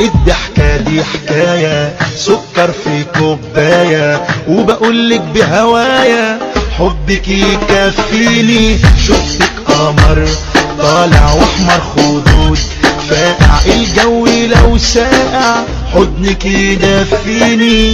الضحكة دي حكاية. سكر في كوباية وبقولك بهوايا. حبك يكفيني شفتك قمر طالع وأحمر خدود. فاقع الجو لو ساقع حضنك يدفيني.